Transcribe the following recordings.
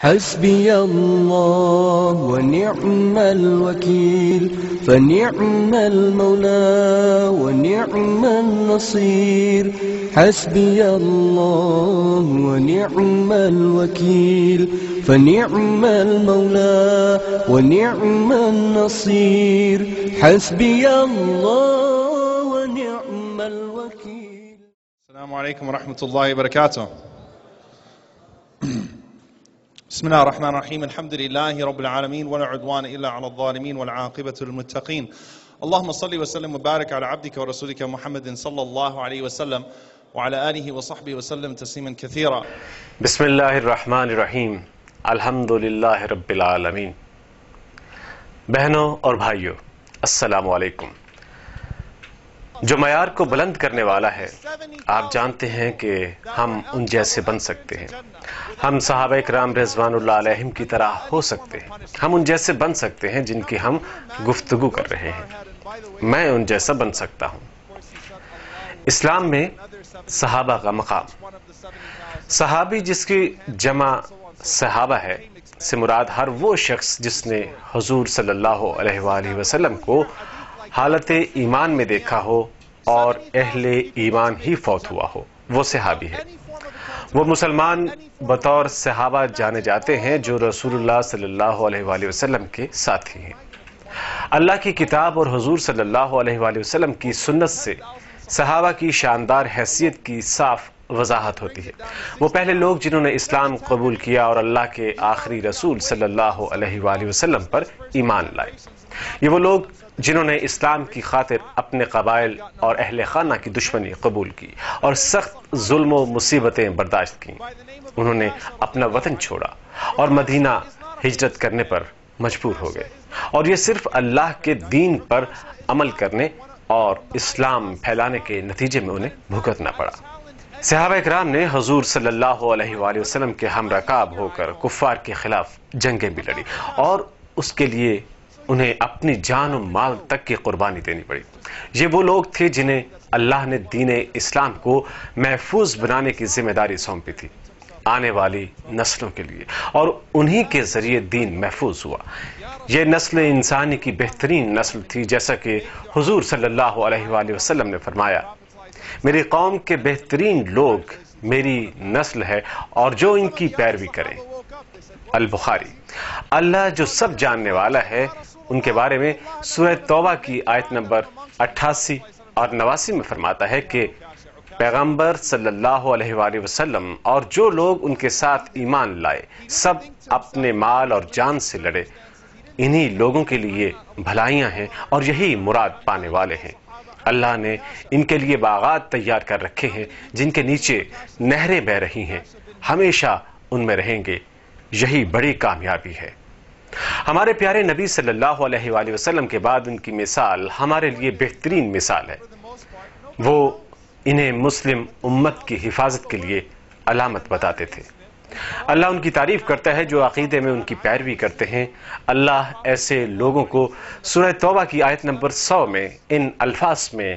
حسبي الله ونعم الوكيل فنعم المولى ونعم النصير. حسبي الله ونعم الوكيل فنعم المولى ونعم النصير. حسبي الله ونعم الوكيل. السلام عليكم ورحمة الله وبركاته. بسم الله الرحمن الرحيم الحمد لله رب العالمين ولا عدوان إلا على الظالمين والعاقبة للمتقين اللهم صل وسلم وبارك على عبدك ورسولك محمد صلى الله عليه وسلم وعلى آله وصحبه وسلم تسليما كثيرا بسم اللہ الرحمن الرحیم الحمد للہ رب العالمین بہنوں اور بھائیوں السلام علیکم جو معیار کو بلند کرنے والا ہے، آپ جانتے ہیں کہ ہم ان جیسے بن سکتے ہیں۔ ہم صحابہ اکرام رضوان اللہ علیہم کی طرح ہو سکتے ہیں۔ ہم ان جیسے بن سکتے ہیں جن کی ہم گفتگو کر رہے ہیں۔ میں ان جیسا بن سکتا ہوں۔ اسلام میں صحابہ کا مقام۔ صحابی جس کی جمع صحابہ ہے، سے مراد ہر وہ شخص جس نے حضور صلی اللہ علیہ وآلہ وسلم کو حالت ایمان میں دیکھا ہو اور اہل ایمان ہی فوت ہوا ہو۔ وہ صحابی ہے وہ مسلمان بطور صحابہ جانے جاتے ہیں جو رسول اللہ صلی اللہ علیہ وآلہ وسلم کے ساتھی ہیں۔ اللہ کی کتاب اور حضور صلی اللہ علیہ وآلہ وسلم کی سنت سے صحابہ کی شاندار حیثیت کی صاف وضاحت ہوتی ہے۔ وہ پہلے لوگ جنہوں نے اسلام قبول کیا اور اللہ کے آخری رسول صلی اللہ علیہ وآلہ وسلم پر ایمان لائے۔ یہ وہ لوگ جنہوں نے اسلام کی خاطر اپنے قبائل اور اہل خانہ کی دشمنی قبول کی اور سخت ظلم و مصیبتیں برداشت کی انہوں نے اپنا وطن چھوڑا اور مدینہ ہجرت کرنے پر مجبور ہو گئے۔ اور یہ صرف اللہ کے دین پر عمل کرنے اور اسلام پھیلانے کے نتیجے میں انہیں بھگتنا پڑا۔ صحابہ اکرام نے حضور صلی اللہ علیہ وآلہ وسلم کے ہم رکاب ہو کر کفار کے خلاف جنگیں بھی لڑی اور اس کے لیے انہیں اپنی جان و مال تک کی قربانی دینی پڑی۔ یہ وہ لوگ تھے جنہیں اللہ نے دین اسلام کو محفوظ بنانے کی ذمہ داری سونپی تھی آنے والی نسلوں کے لیے۔ اور انہی کے ذریعے دین محفوظ ہوا۔ یہ نسل انسانی کی بہترین نسل تھی، جیسا کہ حضور صلی اللہ علیہ وآلہ وسلم نے فرمایا۔ میری قوم کے بہترین لوگ میری نسل ہے اور جو ان کی پیروی کریں۔ البخاری۔ اللہ جو سب جاننے والا ہے ان کے بارے میں سورہ توبہ کی آیت نمبر اٹھاسی اور نواسی میں فرماتا ہے کہ پیغمبر صلی اللہ علیہ وآلہ وسلم اور جو لوگ ان کے ساتھ ایمان لائے، سب اپنے مال اور جان سے لڑے۔ انہی لوگوں کے لیے بھلائیاں ہیں اور یہی مراد پانے والے ہیں۔ اللہ نے ان کے لیے باغات تیار کر رکھے ہیں، جن کے نیچے نہریں بہ رہی ہیں۔ ہمیشہ ان میں رہیں گے۔ یہی بڑی کامیابی ہے۔ ہمارے پیارے نبی صلی اللہ علیہ وآلہ وسلم کے بعد ان کی مثال ہمارے لیے بہترین مثال ہے۔ وہ انہیں مسلم امت کی حفاظت کے لیے علامت بتاتے تھے۔ اللہ ان کی تعریف کرتا ہے جو عقیدے میں ان کی پیروی کرتے ہیں۔ اللہ ایسے لوگوں کو سورہ توبہ کی آیت نمبر سو میں ان الفاظ میں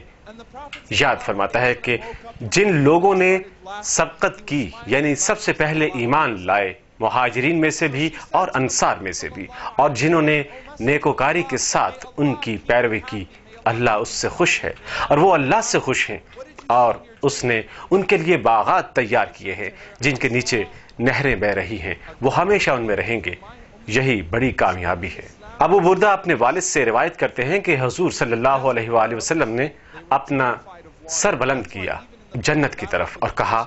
یاد فرماتا ہے کہ جن لوگوں نے سبقت کی یعنی سب سے پہلے ایمان لائے مہاجرین میں سے بھی اور انصار میں سے بھی۔ اور جنہوں نے نیکوکاری کے ساتھ ان کی پیروی کی، اللہ اس سے خوش ہے۔ اور وہ اللہ سے خوش ہیں۔ اور اس نے ان کے لیے باغات تیار کیے ہیں، جن کے نیچے نہریں بہ رہی ہیں۔ وہ ہمیشہ ان میں رہیں گے۔ یہی بڑی کامیابی ہے۔ ابو بردہ اپنے والد سے روایت کرتے ہیں کہ حضور صلی اللہ علیہ وآلہ وسلم نے اپنا سر بلند کیا جنت کی طرف اور کہا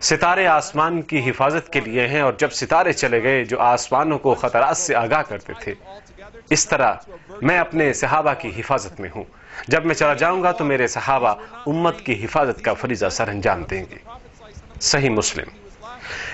ستارے آسمان کی حفاظت کے لیے ہیں اور جب ستارے چلے گئے جو آسمانوں کو خطرات سے آگاہ کرتے تھے، اس طرح میں اپنے صحابہ کی حفاظت میں ہوں۔ جب میں چلا جاؤں گا تو میرے صحابہ امت کی حفاظت کا فریضہ سر انجام دیں گے۔ صحیح مسلم۔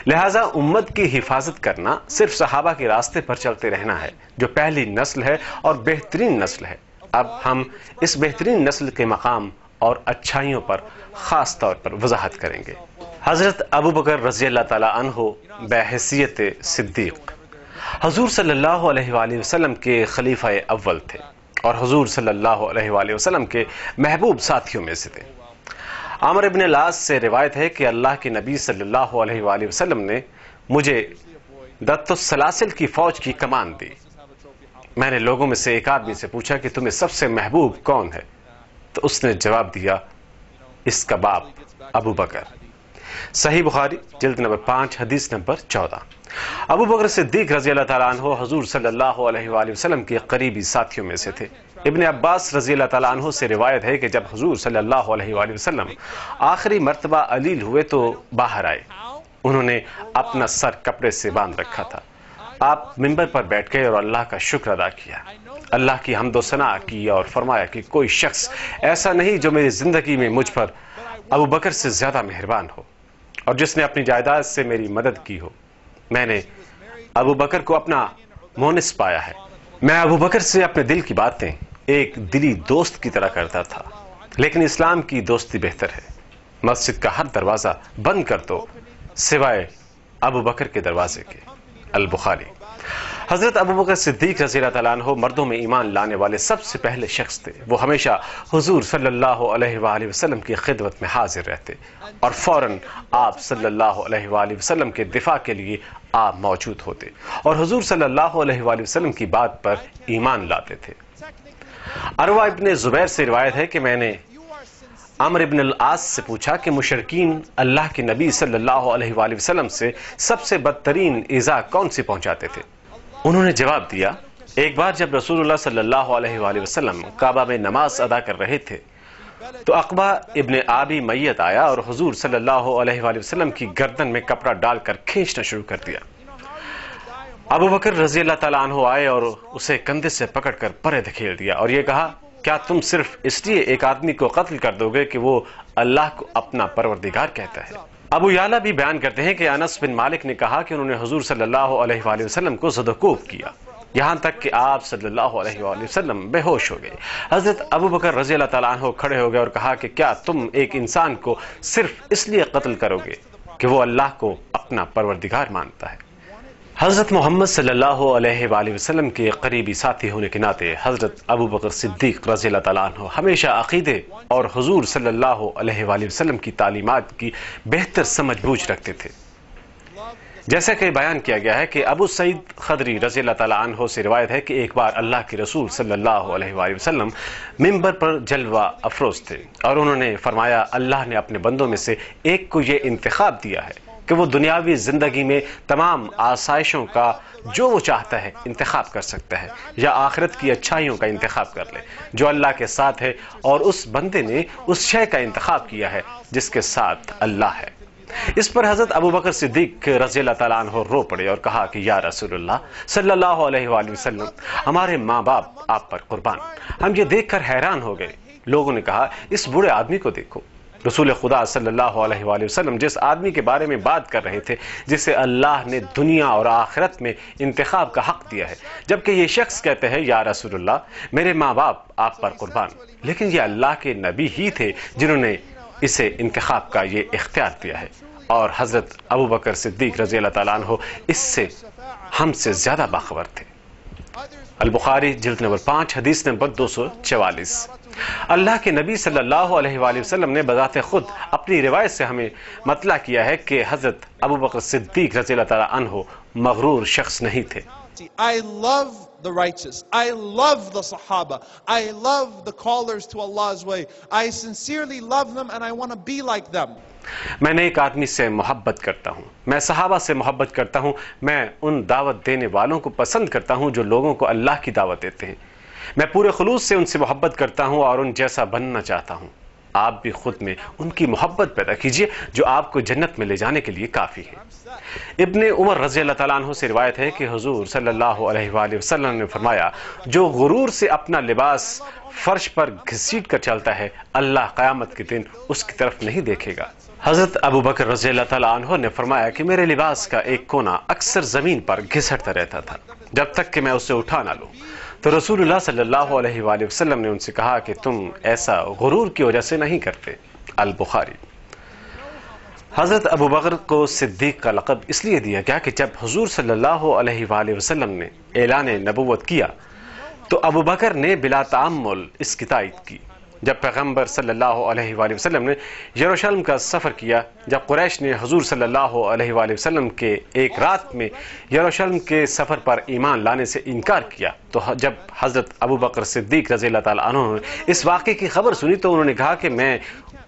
لہٰذا امت کی حفاظت کرنا صرف صحابہ کے راستے پر چلتے رہنا ہے، جو پہلی نسل ہے اور بہترین نسل ہے۔ اب ہم اس بہترین نسل کے مقام اور اچھائیوں پر خاص طور پر وضاحت کریں گے۔ حضرت ابو بکر رضی اللہ تعالیٰ عنہ بحیثیت صدیق۔ حضور صلی اللہ علیہ وآلہ وسلم کے خلیفہ اول تھے اور حضور صلی اللہ علیہ وآلہ وسلم کے محبوب ساتھیوں میں سے تھے۔ عامر ابن لاس سے روایت ہے کہ اللہ کے نبی صلی اللہ علیہ وآلہ وسلم نے مجھے دت السلاسل کی فوج کی کمان دی۔ میں نے لوگوں میں سے ایک آدمی سے پوچھا کہ تمہیں سب سے محبوب کون ہے؟ تو اس نے جواب دیا، اس کا باپ ابو بکر۔ صحیح بخاری جلد نمبر پانچ، حدیث نمبر چودہ۔ ابو بکر صدیق رضی اللہ تعالیٰ عنہ حضور صلی اللہ علیہ وآلہ وسلم کے قریبی ساتھیوں میں سے تھے۔ ابن عباس رضی اللہ تعالیٰ عنہ سے روایت ہے کہ جب حضور صلی اللہ علیہ وآلہ وسلم آخری مرتبہ علیل ہوئے تو باہر آئے۔ انہوں نے اپنا سر کپڑے سے باندھ رکھا تھا۔ آپ ممبر پر بیٹھ گئے اور اللہ کا شکر ادا کیا۔ اللہ کی حمد و ثنا کی اور فرمایا کہ کوئی شخص ایسا نہیں جو میری زندگی میں مجھ پر ابو بکر سے زیادہ مہربان ہو۔ اور جس نے اپنی جائیداد سے میری مدد کی ہو، میں نے ابو بکر کو اپنا مونس پایا ہے۔ میں ابو بکر سے اپنے دل کی باتیں ایک دلی دوست کی طرح کرتا تھا، لیکن اسلام کی دوستی بہتر ہے۔ مسجد کا ہر دروازہ بند کر دو، سوائے ابو بکر کے دروازے کے۔ البخاری حضرت ابو بکر صدیق رضی اللہ تعالیٰ عنہ مردوں میں ایمان لانے والے سب سے پہلے شخص تھے۔ وہ ہمیشہ حضور صلی اللہ علیہ وآلہ وسلم کی خدمت میں حاضر رہتے اور فوراً آپ صلی اللہ علیہ وآلہ وسلم کے دفاع کے لیے آپ موجود ہوتے اور حضور صلی اللہ علیہ وآلہ وسلم کی بات پر ایمان لاتے تھے۔ اروا ابن زبیر سے روایت ہے کہ میں نے عمر ابن العاص سے پوچھا کہ مشرقین اللہ کے نبی صلی اللہ علیہ وآلہ وسلم سے سب سے بدترین ایزا کون سی پہنچاتے تھے؟ انہوں نے جواب دیا، ایک بار جب رسول اللہ صلی اللہ علیہ وآلہ وسلم کعبہ میں نماز ادا کر رہے تھے، تو اقبا ابن آبی میت آیا اور حضور صلی اللہ علیہ وآلہ وسلم کی گردن میں کپڑا ڈال کر کھینچنا شروع کر دیا۔ ابو بکر رضی اللہ تعالیٰ عنہ آئے اور اسے کندھے سے پکڑ کر پرے دھکیل دیا اور یہ کہا، کیا تم صرف اس لیے ایک آدمی کو قتل کر دو گے کہ وہ اللہ کو اپنا پروردگار کہتا ہے؟ ابو یالا بھی بیان کرتے ہیں کہ انس بن مالک نے کہا کہ انہوں نے حضور صلی اللہ علیہ وآلہ وسلم کو زدکوب کیا۔ یہاں تک کہ آپ صلی اللہ علیہ وآلہ وسلم بے ہوش ہو گئے۔ حضرت ابو بکر رضی اللہ تعالیٰ عنہ کھڑے ہو گئے اور کہا کہ کیا تم ایک انسان کو صرف اس لیے قتل کرو گے کہ وہ اللہ کو اپنا پروردگار مانتا ہے؟ حضرت محمد صلی اللہ علیہ وآلہ وسلم کے قریبی ساتھی ہونے کے ناطے حضرت ابو بکر صدیق رضی اللہ تعالیٰ عنہ ہمیشہ عقیدے اور حضور صلی اللہ علیہ وآلہ وسلم کی تعلیمات کی بہتر سمجھ بوجھ رکھتے تھے۔ جیسا کہ بیان کیا گیا ہے کہ ابو سعید خدری رضی اللہ تعالیٰ عنہ سے روایت ہے کہ ایک بار اللہ کے رسول صلی اللہ علیہ وآلہ وسلم ممبر پر جلوہ افروز تھے اور انہوں نے فرمایا اللہ نے اپنے بندوں میں سے ایک کو یہ انتخاب دیا ہے۔ کہ وہ دنیاوی زندگی میں تمام آسائشوں کا جو وہ چاہتا ہے انتخاب کر سکتا ہے یا آخرت کی اچھائیوں کا انتخاب کر لے، جو اللہ کے ساتھ ہے اور اس بندے نے اس شے کا انتخاب کیا ہے جس کے ساتھ اللہ ہے۔ اس پر حضرت ابو بکر صدیق رضی اللہ تعالیٰ عنہ رو پڑے اور کہا کہ یا رسول اللہ صلی اللہ علیہ وآلہ وسلم، ہمارے ماں باپ آپ پر قربان۔ ہم یہ دیکھ کر حیران ہو گئے۔ لوگوں نے کہا، اس بڑے آدمی کو دیکھو۔ رسول خدا صلی اللہ علیہ وآلہ وسلم جس آدمی کے بارے میں بات کر رہے تھے، جسے اللہ نے دنیا اور آخرت میں انتخاب کا حق دیا ہے۔ جبکہ یہ شخص کہتے ہیں، یا رسول اللہ، میرے ماں باپ آپ پر قربان۔ لیکن یہ اللہ کے نبی ہی تھے جنہوں نے اسے انتخاب کا یہ اختیار دیا ہے۔ اور حضرت ابو بکر صدیق رضی اللہ تعالیٰ عنہ اس سے ہم سے زیادہ باخبر تھے۔ البخاری جلد نمبر پانچ، حدیث نمبر دو سو چوالیس۔ اللہ کے نبی صلی اللہ علیہ وآلہ وسلم نے بذات خود اپنی روایت سے ہمیں مطلع کیا ہے کہ حضرت ابو بکر صدیق رضی اللہ تعالیٰ عنہ مغرور شخص نہیں تھے I love the righteous. I love the Sahaba. I love the callers to Allah's way. I sincerely love them and I want to be like them. میں نے ایک آدمی سے محبت کرتا ہوں میں صحابہ سے محبت کرتا ہوں میں ان دعوت دینے والوں کو پسند کرتا ہوں جو لوگوں کو اللہ کی دعوت دیتے ہیں میں پورے خلوص سے ان سے محبت کرتا ہوں اور ان جیسا بننا چاہتا ہوں۔ آپ بھی خود میں ان کی محبت پیدا کیجیے جو آپ کو جنت میں لے جانے کے لیے کافی ہے۔ ابن عمر رضی اللہ تعالیٰ عنہ سے روایت ہے کہ حضور صلی اللہ علیہ وآلہ وسلم نے فرمایا، جو غرور سے اپنا لباس فرش پر گھسیٹ کر چلتا ہے، اللہ قیامت کے دن اس کی طرف نہیں دیکھے گا۔ حضرت ابو بکر رضی اللہ تعالیٰ عنہ نے فرمایا کہ میرے لباس کا ایک کونا اکثر زمین پر گھسٹتا رہتا تھا۔ جب تک کہ میں اسے اٹھا نہ لوں۔ تو رسول اللہ صلی اللہ علیہ وآلہ وسلم نے ان سے کہا کہ تم ایسا غرور کی وجہ سے نہیں کرتے، البخاری۔ حضرت ابو بکر کو صدیق کا لقب اس لیے دیا گیا کہ جب حضور صلی اللہ علیہ وآلہ وسلم نے اعلان نبوت کیا تو ابو بکر نے بلا تعمل اس کی تائید کی۔ جب پیغمبر صلی اللہ علیہ وآلہ وسلم نے یروشلم کا سفر کیا، جب قریش نے حضور صلی اللہ علیہ وآلہ وسلم کے ایک رات میں یروشلم کے سفر پر ایمان لانے سے انکار کیا، تو جب حضرت ابو بکر صدیق رضی اللہ تعالیٰ عنہ نے اس واقعے کی خبر سنی، تو انہوں نے کہا کہ میں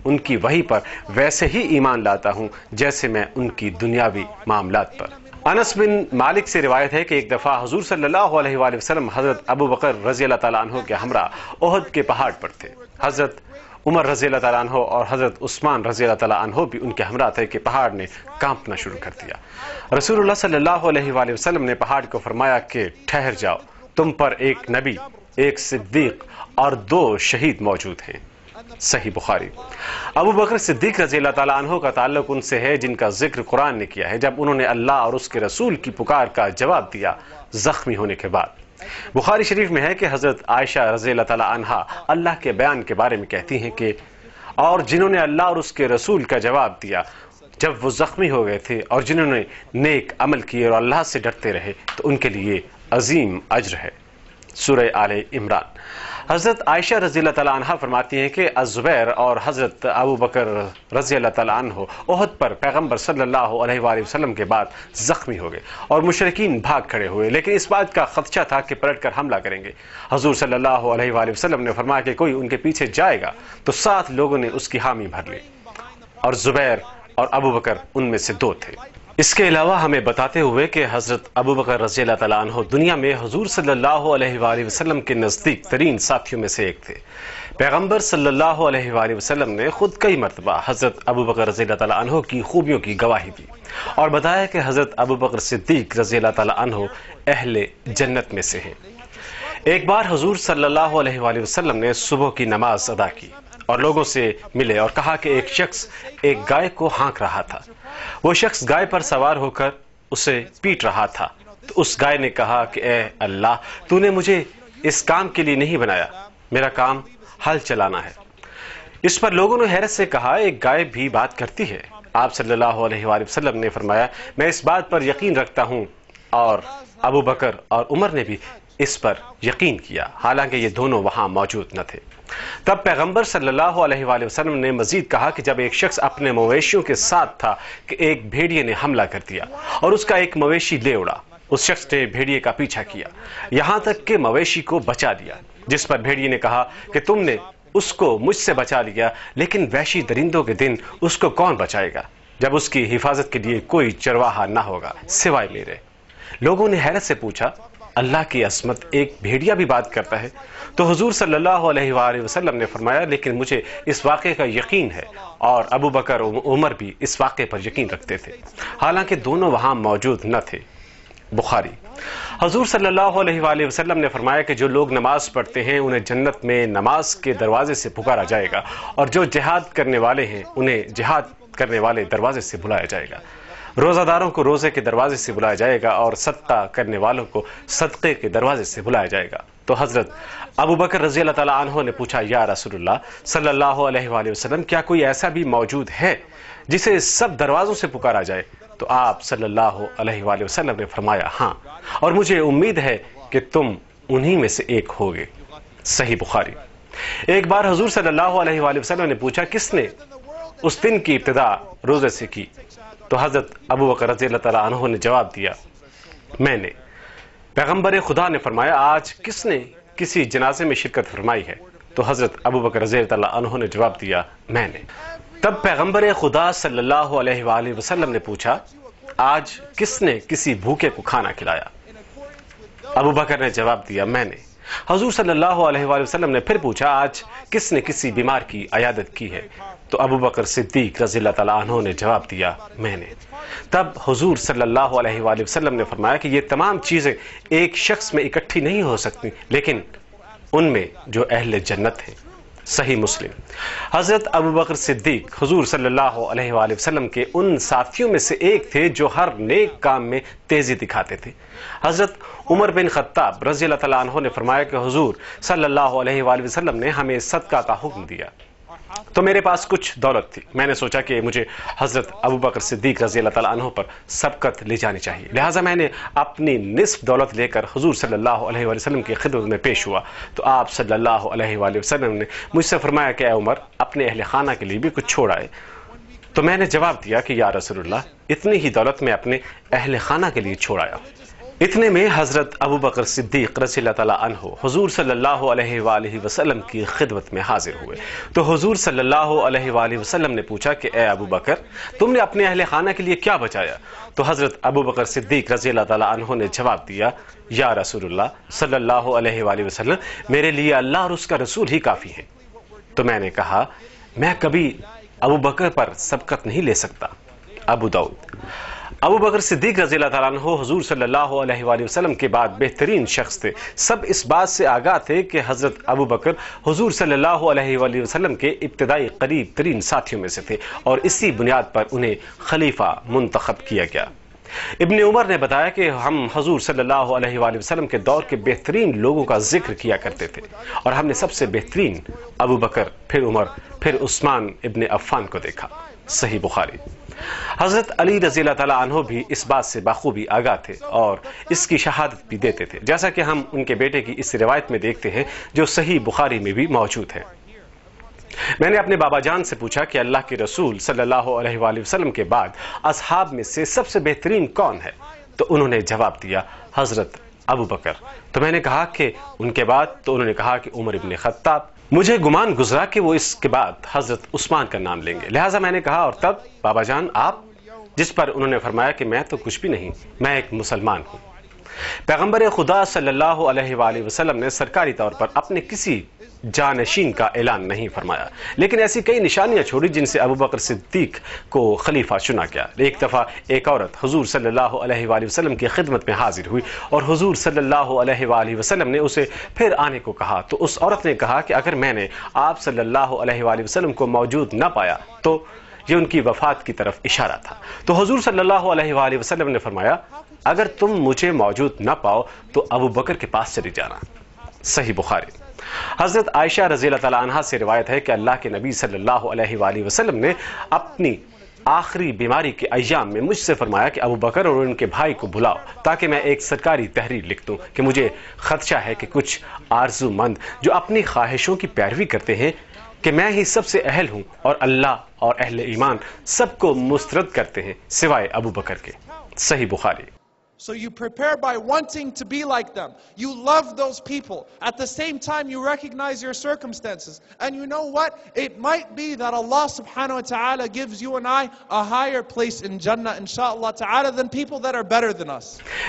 ان کی وحی پر ویسے ہی ایمان لاتا ہوں، جیسے میں ان کی دنیاوی معاملات پر۔ انس بن مالک سے روایت ہے کہ ایک دفعہ حضور صلی اللہ علیہ وآلہ وسلم حضرت ابو بکر رضی اللہ تعالیٰ عنہ کے ہمراہ احد کے پہاڑ پر تھے۔ حضرت عمر رضی اللہ تعالیٰ عنہ اور حضرت عثمان رضی اللہ تعالیٰ عنہ بھی ان کے ہمراہ تھے کہ پہاڑ نے کانپنا شروع کر دیا۔ رسول اللہ صلی اللہ علیہ وآلہ وسلم نے پہاڑ کو فرمایا کہ ٹھہر جاؤ، تم پر ایک نبی، ایک صدیق اور دو شہید موجود ہیں۔ صحیح بخاری۔ ابو بکر صدیق رضی اللہ تعالیٰ عنہ کا تعلق ان سے ہے جن کا ذکر قرآن نے کیا ہے، جب انہوں نے اللہ اور اس کے رسول کی پکار کا جواب دیا زخمی ہونے کے بعد۔ بخاری شریف میں ہے کہ حضرت عائشہ رضی اللہ تعالیٰ عنہ اللہ کے بیان کے بارے میں کہتی ہیں کہ اور جنہوں نے اللہ اور اس کے رسول کا جواب دیا، جب وہ زخمی ہو گئے تھے اور جنہوں نے نیک عمل کیے اور اللہ سے ڈرتے رہے، تو ان کے لیے عظیم اجر ہے۔ سورہ آل عمران۔ حضرت عائشہ رضی اللہ تعالیٰ عنہ فرماتی ہیں کہ الزبیر اور حضرت ابو بکر رضی اللہ تعالیٰ عنہ احد پر پیغمبر صلی اللہ علیہ وآلہ وسلم کے بعد زخمی ہو گئے اور مشرقین بھاگ کھڑے ہوئے، لیکن اس بات کا خدشہ تھا کہ پلٹ کر حملہ کریں گے۔ حضور صلی اللہ علیہ وآلہ وسلم نے فرمایا کہ کوئی ان کے پیچھے جائے گا تو سات لوگوں نے اس کی حامی بھر لی۔ اور زبیر اور ابو بکر ان میں سے دو تھے۔ اس کے علاوہ ہمیں بتاتے ہوئے کہ حضرت ابو بکر رضی اللہ تعالیٰ عنہ دنیا میں حضور صلی اللہ علیہ وآلہ وسلم کے نزدیک ترین ساتھیوں میں سے ایک تھے۔ پیغمبر صلی اللہ علیہ وآلہ وسلم نے خود کئی مرتبہ حضرت ابو بکر رضی اللہ تعالیٰ عنہ کی خوبیوں کی گواہی دی اور بتایا کہ حضرت ابو بکر صدیق رضی اللہ تعالیٰ عنہ اہل جنت میں سے ہیں۔ ایک بار حضور صلی اللہ علیہ وآلہ وسلم نے صبح کی نماز ادا کی۔ اور لوگوں سے ملے اور کہا کہ ایک شخص ایک گائے کو ہانک رہا تھا۔ وہ شخص گائے پر سوار ہو کر اسے پیٹ رہا تھا۔ تو اس گائے نے کہا کہ اے اللہ، تو نے مجھے اس کام کے لیے نہیں بنایا۔ میرا کام حل چلانا ہے۔ اس پر لوگوں نے حیرت سے کہا، ایک گائے بھی بات کرتی ہے۔ آپ صلی اللہ علیہ وآلہ وسلم نے فرمایا، میں اس بات پر یقین رکھتا ہوں۔ اور ابو بکر اور عمر نے بھی اس پر یقین کیا۔ حالانکہ یہ دونوں وہاں موجود نہ تھے۔ تب پیغمبر صلی اللہ علیہ وآلہ وسلم نے مزید کہا کہ جب ایک شخص اپنے مویشیوں کے ساتھ تھا کہ ایک بھیڑیے نے حملہ کر دیا اور اس کا ایک مویشی لے اڑا، اس شخص نے بھیڑیے کا پیچھا کیا، یہاں تک کہ مویشی کو بچا دیا، جس پر بھیڑیے نے کہا کہ تم نے اس کو مجھ سے بچا لیا، لیکن وحشی درندوں کے دن اس کو کون بچائے گا؟ جب اس کی حفاظت کے لیے کوئی چرواہا نہ ہوگا، سوائے میرے۔ لوگوں نے حیرت سے پوچھا اللہ کی عصمت ایک بھیڑیا بھی بات کرتا ہے۔ تو حضور صلی اللہ علیہ وآلہ وسلم نے فرمایا، لیکن مجھے اس واقعے کا یقین ہے اور ابو بکر عمر بھی اس واقعے پر یقین رکھتے تھے۔ حالانکہ دونوں وہاں موجود نہ تھے۔ بخاری۔ حضور صلی اللہ علیہ وآلہ وسلم نے فرمایا کہ جو لوگ نماز پڑھتے ہیں، انہیں جنت میں نماز کے دروازے سے پکارا جائے گا اور جو جہاد کرنے والے ہیں، انہیں جہاد کرنے والے دروازے سے بلایا جائے گا۔ روزہ داروں کو روزے کے دروازے سے بلایا جائے گا اور صدقہ کرنے والوں کو صدقے کے دروازے سے بلایا جائے گا۔ تو حضرت ابو بکر رضی اللہ تعالیٰ عنہ نے پوچھا، یا رسول اللہ صلی اللہ علیہ وآلہ وسلم، کیا کوئی ایسا بھی موجود ہے جسے سب دروازوں سے پکارا جائے؟ تو آپ صلی اللہ علیہ وآلہ وسلم نے فرمایا ہاں۔ اور مجھے امید ہے کہ تم انہی میں سے ایک ہوگے۔ صحیح بخاری۔ ایک بار حضور صلی اللہ علیہ وآلہ وسلم نے پوچھا، کس نے اس دن کی ابتدا روزے سے کی؟ تو حضرت ابو بکر رضی اللہ تعالیٰ عنہ نے جواب دیا، میں نے۔ پیغمبر خدا نے فرمایا، آج کس نے کسی جنازے میں شرکت فرمائی ہے؟ تو حضرت ابو بکر رضی اللہ عنہ نے جواب دیا، میں نے۔ تب پیغمبر خدا صلی اللہ علیہ وآلہ وسلم نے پوچھا، آج کس نے کسی بھوکے کو کھانا کھلایا؟ ابو بکر نے جواب دیا، میں نے۔ حضور صلی اللہ علیہ وآلہ وسلم نے پھر پوچھا، آج کس نے کسی بیمار کی عیادت کی ہے؟ تو ابو بکر صدیق رضی اللہ تعالیٰ عنہ نے جواب دیا، میں نے۔ تب حضور صلی اللہ علیہ وآلہ وسلم نے فرمایا کہ یہ تمام چیزیں ایک شخص میں اکٹھی نہیں ہو سکتی، لیکن ان میں جو اہل جنت ہیں صحیح مسلم۔ حضرت ابو بکر صدیق حضور صلی اللہ علیہ وآلہ وسلم کے ان ساتھیوں میں سے ایک تھے جو ہر نیک کام میں تیزی دکھاتے تھے۔ حضرت عمر بن خطاب رضی اللہ تعالیٰ عنہ نے فرمایا کہ حضور صلی اللہ علیہ وآلہ وسلم نے ہمیں صدقہ کا حکم دیا۔ تو میرے پاس کچھ دولت تھی۔ میں نے سوچا کہ مجھے حضرت ابو بکر صدیق رضی اللہ تعالیٰ عنہ پر سبقت لے جانی چاہیے۔ لہٰذا میں نے اپنی نصف دولت لے کر حضور صلی اللہ علیہ وآلہ وسلم کی خدمت میں پیش ہوا۔ تو آپ صلی اللہ علیہ وآلہ وسلم نے مجھ سے فرمایا کہ اے عمر، اپنے اہل خانہ کے لیے بھی کچھ چھوڑ آئے۔ تو میں نے جواب دیا کہ یا رسول اللہ، اتنی ہی دولت میں اپنے اہل خانہ کے لیے چھوڑ آیا۔ اتنے میں حضرت ابو بکر صدیق رضی اللہ تعالیٰ عنہ حضور صلی اللہ علیہ وآلہ وسلم کی خدمت میں حاضر ہوئے۔ تو حضور صلی اللہ علیہ وآلہ وسلم نے پوچھا کہ اے ابو بکر، تم نے اپنے اہل خانہ کے لیے کیا بچایا؟ تو حضرت ابو بکر صدیق رضی اللہ تعالیٰ عنہ نے جواب دیا، یا رسول اللہ صلی اللہ علیہ وآلہ وسلم، میرے لیے اللہ اور اس کا رسول ہی کافی ہے تو میں نے کہا، میں کبھی ابو بکر پر سبقت نہیں لے سکتا۔ ابو داؤد ابو بکر صدیق رضی اللہ تعالیٰ عنہ حضور صلی اللہ علیہ وآلہ وسلم کے بعد بہترین شخص تھے۔ سب اس بات سے آگاہ تھے کہ حضرت ابو بکر حضور صلی اللہ علیہ وآلہ وسلم کے ابتدائی قریب ترین ساتھیوں میں سے تھے اور اسی بنیاد پر انہیں خلیفہ منتخب کیا گیا۔ ابن عمر نے بتایا کہ ہم حضور صلی اللہ علیہ وآلہ وسلم کے دور کے بہترین لوگوں کا ذکر کیا کرتے تھے اور ہم نے سب سے بہترین ابو بکر، پھر عمر، پھر عثمان ابن عفان کو دیکھا۔ صحیح بخاری۔ حضرت علی رضی اللہ تعالیٰ عنہ بھی اس بات سے بخوبی آگاہ تھے اور اس کی شہادت بھی دیتے تھے۔ جیسا کہ ہم ان کے بیٹے کی اس روایت میں دیکھتے ہیں جو صحیح بخاری میں بھی موجود ہے۔ میں نے اپنے بابا جان سے پوچھا کہ اللہ کے رسول صلی اللہ علیہ وآلہ وسلم کے بعد اصحاب میں سے سب سے بہترین کون ہے؟ تو انہوں نے جواب دیا، حضرت ابو بکر۔ تو میں نے کہا کہ ان کے بعد، تو انہوں نے کہا کہ عمر ابن خطاب۔ مجھے گمان گزرا کہ وہ اس کے بعد حضرت عثمان کا نام لیں گے۔ لہٰذا میں نے کہا، اور تب بابا جان، آپ؟ جس پر انہوں نے فرمایا کہ میں تو کچھ بھی نہیں، میں ایک مسلمان ہوں۔ پیغمبر خدا صلی اللہ علیہ وآلہ وسلم نے سرکاری طور پر اپنے کسی جانشین کا اعلان نہیں فرمایا۔ لیکن ایسی کئی نشانیاں چھوڑی جن سے ابو بکر صدیق کو خلیفہ چنا گیا۔ ایک دفعہ ایک عورت حضور صلی اللہ علیہ وآلہ وسلم کی خدمت میں حاضر ہوئی اور حضور صلی اللہ علیہ وآلہ وسلم نے اسے پھر آنے کو کہا۔ تو اس عورت نے کہا کہ اگر میں نے آپ صلی اللہ علیہ وآلہ وسلم کو موجود نہ پایا تو یہ ان کی وفات کی طرف اشارہ تھا۔ تو حضور صلی اللہ علیہ وآلہ وسلم نے فرمایا، اگر تم مجھے موجود نہ پاؤ تو ابو بکر کے پاس چلی جانا۔ صحیح بخاری۔ حضرت عائشہ رضی اللہ تعالیٰ عنہ سے روایت ہے کہ اللہ کے نبی صلی اللہ علیہ وآلہ وسلم نے اپنی آخری بیماری کے ایام میں مجھ سے فرمایا کہ ابو بکر اور ان کے بھائی کو بلاؤ تاکہ میں ایک سرکاری تحریر لکھ دوں کہ مجھے خدشہ ہے کہ کچھ آرزو مند جو اپنی خواہشوں کی پیروی کرتے ہیں کہ میں ہی سب سے اہل ہوں اور اللہ اور اہل ایمان سب کو مسترد کرتے ہیں سوائے ابو بکر کے۔ صحیح بخاری۔ So you prepare by wanting to be like them. You love those people. At the same time, you recognize your circumstances. And you know what? It might be that Allah subhanahu wa ta'ala gives you and I a higher place in Jannah, inshaAllah ta'ala, than people that are better than us.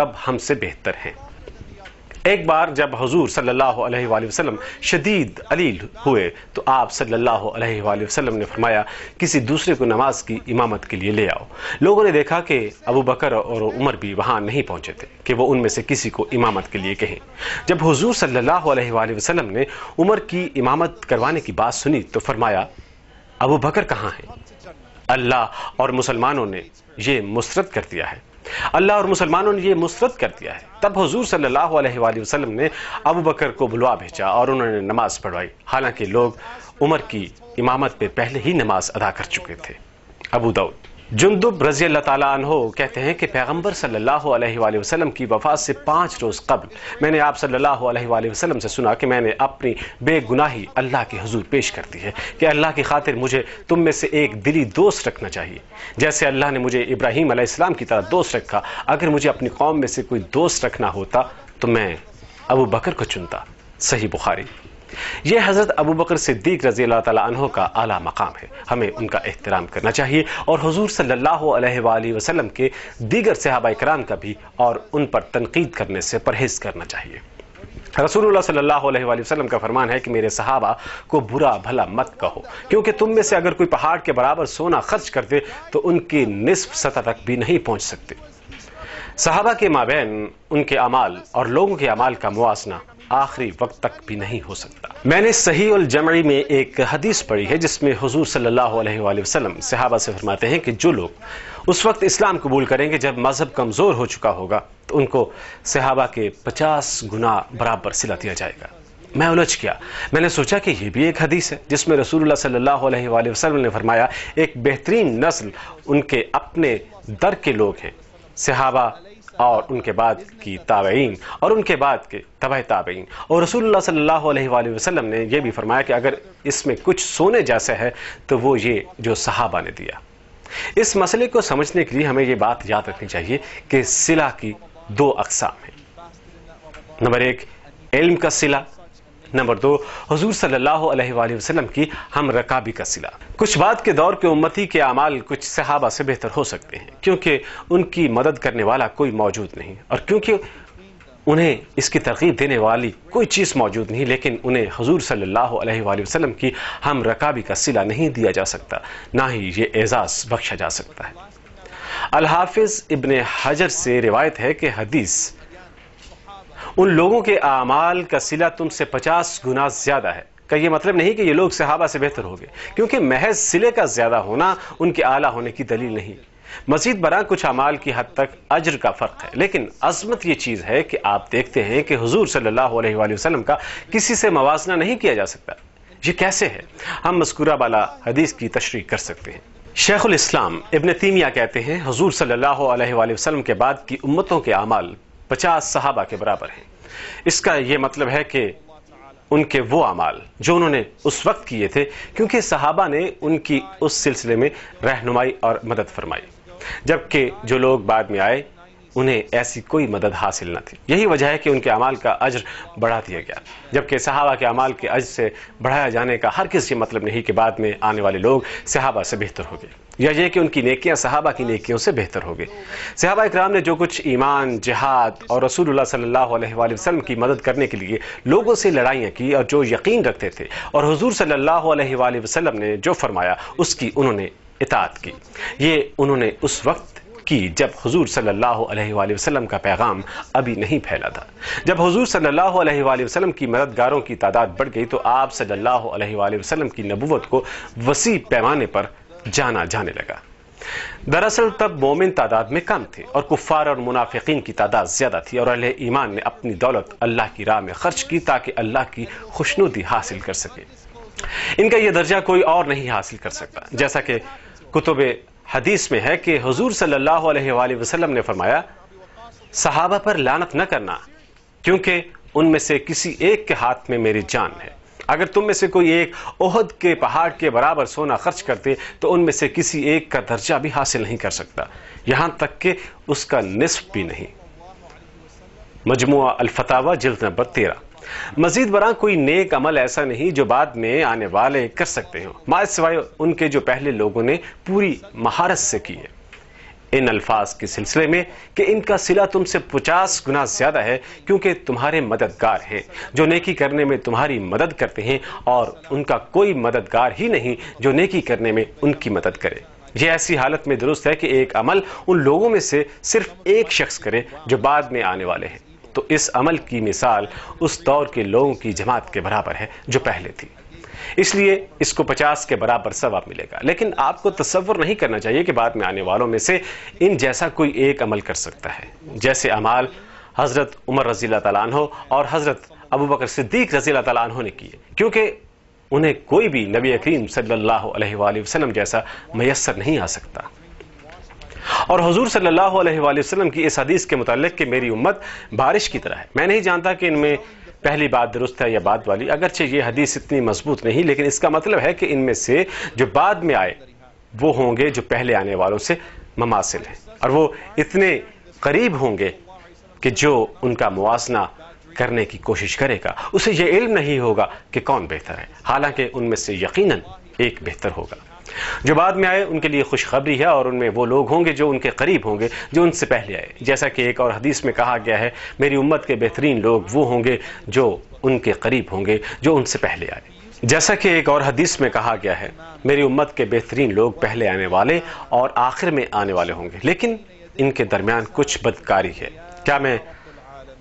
وہ تب ہم سے بہتر ہیں۔ ایک بار جب حضور صلی اللہ علیہ وآلہ وسلم شدید علیل ہوئے، تو آپ صلی اللہ علیہ وآلہ وسلم نے فرمایا، کسی دوسرے کو نماز کی امامت کے لیے لے آؤ۔ لوگوں نے دیکھا کہ ابو بکر اور عمر بھی وہاں نہیں پہنچے تھے، کہ وہ ان میں سے کسی کو امامت کے لیے کہیں۔ جب حضور صلی اللہ علیہ وآلہ وسلم نے عمر کی امامت کروانے کی بات سنی، تو فرمایا، ابو بکر کہاں ہے اللہ اور مسلمانوں نے یہ مسرت کر دیا ہے۔ اللہ اور مسلمانوں نے یہ مسرت کر دیا ہے۔ تب حضور صلی اللہ علیہ وآلہ وسلم نے ابو بکر کو بلوا بھیجا اور انہوں نے نماز پڑھوائی۔ حالانکہ لوگ عمر کی امامت پہ پہلے ہی نماز ادا کر چکے تھے۔ ابو داؤد۔ جندب رضی اللہ تعالیٰ عنہ کہتے ہیں کہ پیغمبر صلی اللہ علیہ وآلہ وسلم کی وفات سے پانچ روز قبل میں نے آپ صلی اللہ علیہ وآلہ وسلم سے سنا کہ میں نے اپنی بے گناہی اللہ کے حضور پیش کر دی ہے کہ اللہ کی خاطر مجھے تم میں سے ایک دلی دوست رکھنا چاہیے۔ جیسے اللہ نے مجھے ابراہیم علیہ السلام کی طرح دوست رکھا، اگر مجھے اپنی قوم میں سے کوئی دوست رکھنا ہوتا تو میں ابو بکر کو چنتا۔ صحیح بخاری۔ یہ حضرت ابو بکر صدیق رضی اللہ تعالیٰ عنہ کا اعلیٰ مقام ہے۔ ہمیں ان کا احترام کرنا چاہیے اور حضور صلی اللہ علیہ وآلہ وسلم کے دیگر صحابہ کرام کا بھی اور ان پر تنقید کرنے سے پرہیز کرنا چاہیے۔ رسول اللہ صلی اللہ علیہ وآلہ وسلم کا فرمان ہے کہ میرے صحابہ کو برا بھلا مت کہو، کیونکہ تم میں سے اگر کوئی پہاڑ کے برابر سونا خرچ کر دے تو ان کی نصف سطح تک بھی نہیں پہنچ سکتے۔ صحابہ کے مابین، ان کے اعمال اور لوگوں کے اعمال کا موازنہ آخری وقت تک بھی نہیں ہو سکتا۔ میں نے صحیح الجمعی میں ایک حدیث پڑھی ہے، جس میں حضور صلی اللہ علیہ وآلہ وسلم صحابہ سے فرماتے ہیں کہ جو لوگ اس وقت اسلام قبول کریں گے، جب مذہب کمزور ہو چکا ہوگا، تو ان کو صحابہ کے پچاس گنا برابر سلا دیا جائے گا۔ میں الجھ گیا۔ میں نے سوچا کہ یہ بھی ایک حدیث ہے، جس میں رسول اللہ صلی اللہ علیہ وآلہ وسلم نے فرمایا، ایک بہترین نسل ان کے اپنے در کے لوگ ہیں۔ صحابہ اور ان کے بعد کی تابعین، اور ان کے بعد کے تبع تابعین۔ اور رسول اللہ صلی اللہ علیہ وآلہ وسلم نے یہ بھی فرمایا کہ اگر اس میں کچھ سونے جیسا ہے تو وہ یہ جو صحابہ نے دیا۔ اس مسئلے کو سمجھنے کے لیے ہمیں یہ بات یاد رکھنی چاہیے کہ صلہ کی دو اقسام ہیں۔ نمبر ایک، علم کا صلہ نمبر دو، حضور صلی اللہ علیہ وآلہ وسلم کی ہم رکابی کا صلہ کچھ بعد کے دور کے امتی کے اعمال کچھ صحابہ سے بہتر ہو سکتے ہیں، کیونکہ ان کی مدد کرنے والا کوئی موجود نہیں۔ اور کیونکہ انہیں اس کی ترغیب دینے والی کوئی چیز موجود نہیں، لیکن انہیں حضور صلی اللہ علیہ وآلہ وسلم کی ہم رکابی کا صلہ نہیں دیا جا سکتا، نہ ہی یہ اعزاز بخشا جا سکتا ہے۔ الحافظ ابن حجر سے روایت ہے کہ حدیث ان لوگوں کے اعمال کا صلہ تم سے پچاس گنا زیادہ ہے۔ کا یہ مطلب نہیں کہ یہ لوگ صحابہ سے بہتر ہو گئے کیونکہ محض صلے کا زیادہ ہونا ان کے اعلیٰ ہونے کی دلیل نہیں۔ مزید برآں کچھ اعمال کی حد تک اجر کا فرق ہے، لیکن عظمت یہ چیز ہے کہ آپ دیکھتے ہیں کہ حضور صلی اللہ علیہ وآلہ وسلم کا کسی سے موازنہ نہیں کیا جا سکتا۔ یہ کیسے ہے؟ ہم مذکورہ بالا حدیث کی تشریح کر سکتے ہیں۔ شیخ الاسلام ابن تیمیہ کہتے ہیں، حضور صلی اللہ علیہ وآلہ وسلم کے بعد کی امتوں کے اعمال پچاس صحابہ کے برابر ہیں۔ اس کا یہ مطلب ہے کہ ان کے وہ اعمال جو انہوں نے اس وقت کیے تھے، کیونکہ صحابہ نے ان کی اس سلسلے میں رہنمائی اور مدد فرمائی۔ جبکہ جو لوگ بعد میں آئے انہیں ایسی کوئی مدد حاصل نہ تھی۔ یہی وجہ ہے کہ ان کے اعمال کا اجر بڑھا دیا گیا۔ جبکہ صحابہ کے اعمال کے اجر سے بڑھایا جانے کا ہر کس یہ مطلب نہیں کہ بعد میں آنے والے لوگ صحابہ سے بہتر ہو گئے۔ یا یہ کہ ان کی نیکیاں صحابہ کی نیکیوں سے بہتر ہو گئے۔ صحابہ اکرام نے جو کچھ ایمان، جہاد اور رسول اللہ صلی اللہ علیہ وآلہ وسلم کی مدد کرنے کے لیے لوگوں سے لڑائیاں کی اور جو یقین رکھتے تھے اور حضور صلی اللہ علیہ وآلہ وسلم نے جو فرمایا، اس کی انہوں نے اطاعت کی۔ یہ انہوں نے اس وقت کی جب حضور صلی اللہ علیہ وآلہ وسلم کا پیغام ابھی نہیں پھیلا تھا۔ جب حضور صلی اللہ علیہ وآلہ وسلم کی مددگاروں کی تعداد بڑھ گئی تو آپ صلی اللہ علیہ وآلہ وسلم کی نبوت کو وسیع پیمانے پر جانا جانے لگا۔ دراصل تب مومن تعداد میں کم تھے اور کفار اور منافقین کی تعداد زیادہ تھی اور اہل ایمان نے اپنی دولت اللہ کی راہ میں خرچ کی تاکہ اللہ کی خوشنودی حاصل کر سکے۔ ان کا یہ درجہ کوئی اور نہیں حاصل کر سکتا۔ جیسا کہ کتب حدیث میں ہے کہ حضور صلی اللہ علیہ وآلہ وسلم نے فرمایا، صحابہ پر لانت نہ کرنا، کیونکہ ان میں سے کسی ایک کے ہاتھ میں میری جان ہے۔ اگر تم میں سے کوئی ایک عہد کے پہاڑ کے برابر سونا خرچ کرتے، تو ان میں سے کسی ایک کا درجہ بھی حاصل نہیں کر سکتا۔ یہاں تک کہ اس کا نصف بھی نہیں۔ مجموعہ الفتاوہ جلد نمبر تیرہ۔ مزید برآں کوئی نیک عمل ایسا نہیں جو بعد میں آنے والے کر سکتے ہوں۔ ماں سوائے ان کے جو پہلے لوگوں نے پوری مہارت سے کی ان الفاظ کے سلسلے میں کہ ان کا صلہ تم سے پچاس گنا زیادہ ہے کیونکہ تمہارے مددگار ہیں۔ جو نیکی کرنے میں تمہاری مدد کرتے ہیں اور ان کا کوئی مددگار ہی نہیں جو نیکی کرنے میں ان کی مدد کرے۔ یہ ایسی حالت میں درست ہے کہ ایک عمل ان لوگوں میں سے صرف ایک شخص کرے جو بعد میں آنے والے ہیں۔ تو اس عمل کی مثال اس دور کے لوگوں کی جماعت کے برابر ہے جو پہلے تھی۔ اس لیے اس کو پچاس کے برابر ثواب ملے گا۔ لیکن آپ کو تصور نہیں کرنا چاہیے کہ بعد میں آنے والوں میں سے ان جیسا کوئی ایک عمل کر سکتا ہے۔ جیسے عمال حضرت عمر رضی اللہ تعالیٰ عنہ اور حضرت ابو بکر صدیق رضی اللہ تعالیٰ عنہ نے کیے۔ کیونکہ انہیں کوئی بھی نبی اکریم صلی اللہ علیہ وآلہ وسلم جیسا میسر نہیں آ سکتا۔ اور حضور صلی اللہ علیہ وآلہ وسلم کی اس حدیث کے متعلق کہ میری امت بارش کی طرح ہے۔ میں نہیں جانتا کہ ان میں پہلی بات درست ہے یا بعد والی، اگرچہ یہ حدیث اتنی مضبوط نہیں، لیکن اس کا مطلب ہے کہ ان میں سے جو بعد میں آئے، وہ ہوں گے جو پہلے آنے والوں سے مماثل ہیں۔ اور وہ اتنے قریب ہوں گے کہ جو ان کا موازنہ کرنے کی کوشش کرے گا، اسے یہ علم نہیں ہوگا کہ کون بہتر ہے۔ حالانکہ ان میں سے یقیناً ایک بہتر ہوگا۔ جو بعد میں آئے، ان کے لیے خوشخبری ہے اور ان میں وہ لوگ ہوں گے جو ان کے قریب ہوں گے، جو ان سے پہلے آئے۔ جیسا کہ ایک اور حدیث میں کہا گیا ہے، میری امت کے بہترین لوگ وہ ہوں گے جو ان کے قریب ہوں گے، جو ان سے پہلے آئے۔ جیسا کہ ایک اور حدیث میں کہا گیا ہے، میری امت کے بہترین لوگ پہلے آنے والے اور آخر میں آنے والے ہوں گے۔ لیکن ان کے درمیان کچھ بدکاری ہے۔ کیا میں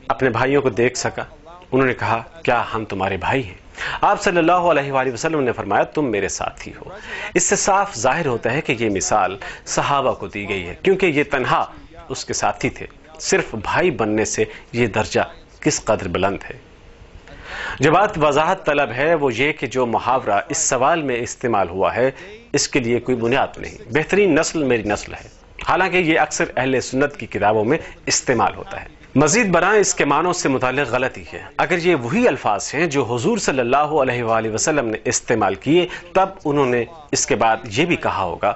اپنے بھائیوں کو دیکھ سکا؟ انہوں نے کہا، کیا ہم تمہارے بھائی ہیں؟ آپ صلی اللہ علیہ وآلہ وسلم نے فرمایا، تم میرے ساتھی ہو۔ اس سے صاف ظاہر ہوتا ہے کہ یہ مثال صحابہ کو دی گئی ہے، کیونکہ یہ تنہا اس کے ساتھی تھے۔ صرف بھائی بننے سے یہ درجہ کس قدر بلند ہے؟ جو بات وضاحت طلب ہے، وہ یہ کہ جو محاورہ اس سوال میں استعمال ہوا ہے، اس کے لیے کوئی بنیاد نہیں۔ بہترین نسل میری نسل ہے۔ حالانکہ یہ اکثر اہل سنت کی کتابوں میں استعمال ہوتا ہے۔ مزید برآں اس کے معنوں سے متعلق غلطی ہے۔ اگر یہ وہی الفاظ ہیں جو حضور صلی اللہ علیہ وآلہ وسلم نے استعمال کیے، تب انہوں نے اس کے بعد یہ بھی کہا ہوگا،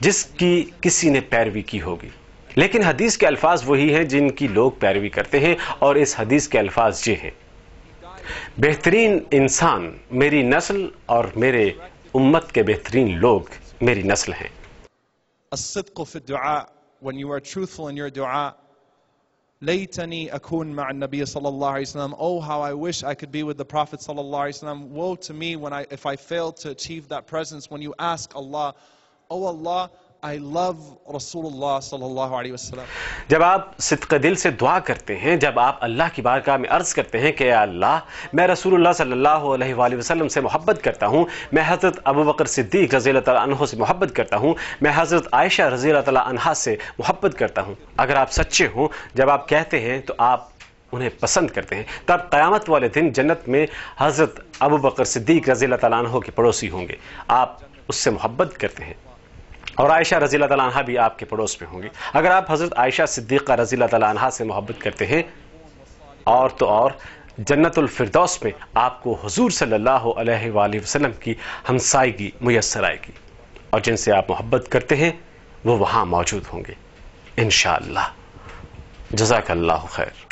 جس کی کسی نے پیروی کی ہوگی۔ لیکن حدیث کے الفاظ وہی ہیں جن کی لوگ پیروی کرتے ہیں، اور اس حدیث کے الفاظ یہ ہیں۔ بہترین انسان میری نسل اور میرے امت کے بہترین لوگ میری نسل ہیں۔ الصدق في الدعاء when you are truthful in your dua ليتني أكون مع النبي صلى الله عليه وسلم Oh how I wish I could be with the Prophet صلى الله عليه وسلم Woe to me when I, if I fail to achieve that presence when you ask Allah Oh Allah I love Rasulullah صلى الله عليه وسلم جب آپ صدق دل سے دعا کرتے ہیں، جب آپ اللہ کی بارگاہ میں عرض کرتے ہیں کہ اے اللہ، میں رسول اللہ صلی اللہ علیہ وآلہ وسلم سے محبت کرتا ہوں، میں حضرت ابو بکر صدیق رضی اللہ تعالیٰ عنہ سے محبت کرتا ہوں، میں حضرت عائشہ رضی اللہ تعالیٰ عنہ سے محبت کرتا ہوں۔ اگر آپ سچے ہوں، جب آپ کہتے ہیں تو آپ انہیں پسند کرتے ہیں۔ تب قیامت والے دن جنت میں حضرت ابو بکر صدیق رضی اللہ تعالیٰ عنہ کے پڑوسی ہوں گے۔ آپ اس سے محبت کرتے ہیں۔ اور عائشہ رضی اللہ تعالیٰ عنہ بھی آپ کے پڑوس میں ہوں گی اگر آپ حضرت عائشہ صدیقہ رضی اللہ تعالیٰ عنہ سے محبت کرتے ہیں، اور تو اور، جنت الفردوس میں آپ کو حضور صلی اللہ علیہ وآلہ وسلم کی ہمسائیگی میسر آئے گی۔ اور جن سے آپ محبت کرتے ہیں، وہ وہاں موجود ہوں گے۔ انشاءاللہ۔ جزاک اللہ خیر۔